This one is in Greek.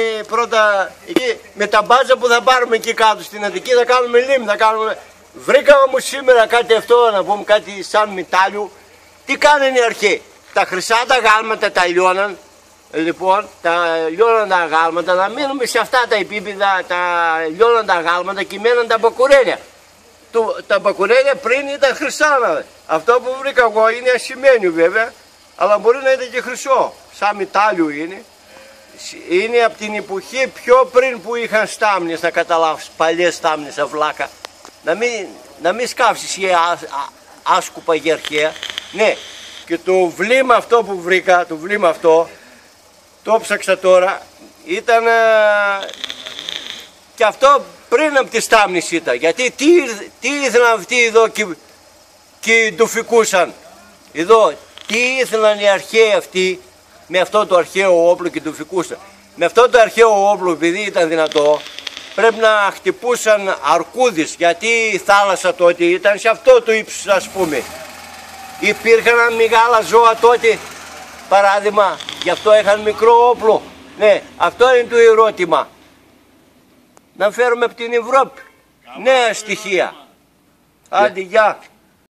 Ε, Πρώτα εκεί με τα μπάτζα που θα πάρουμε εκεί κάτω στην Αττική θα κάνουμε λίμνη, θα κάνουμε... Βρήκαμε όμως σήμερα κάτι αυτό να πούμε κάτι σαν μητάλιο. Τι κάνανε οι αρχαίοι; Τα χρυσά τα γάλματα τα λιώναν. Λοιπόν, τα λιώναν τα γάλματα, να μείνουμε σε αυτά τα επίπεδα, τα λιώναν τα γάλματα και μέναν τα μπακουρέλια. Το, τα μπακουρέλια πριν ήταν χρυσά. να- Αυτό που βρήκα εγώ είναι ασημένιο βέβαια, αλλά μπορεί να ήταν και χρυσό. Σαν μητάλιο είναι. Είναι από την εποχή πιο πριν που είχαν στάμνες, να καταλάβεις, παλιές στάμνες αυλάκα. Να μην, να μην σκάψεις η α- α- άσκουπα για αρχαία. Ναι, και το βλήμα αυτό που βρήκα, το βλήμα αυτό, το ψάξα τώρα, ήταν ε, και αυτό πριν από τη στάμνης ήταν. Γιατί τι, ήρθ- τι ήθελαν αυτοί εδώ και, και το φυκούσαν. Εδώ, τι ήθελαν οι αρχαίοι αυτοί με αυτό το αρχαίο όπλο και το φυκούσαν. Με αυτό το αρχαίο όπλο, επειδή ήταν δυνατό, πρέπει να χτυπούσαν αρκούδες, γιατί η θάλασσα τότε ήταν σε αυτό το ύψος ας πούμε. Υπήρχαν μεγάλα ζώα τότε, παράδειγμα, γι' αυτό είχαν μικρό όπλο. Ναι, αυτό είναι το ερώτημα. Να φέρουμε από την Ευρώπη νέα στοιχεία. Άντε, γεια.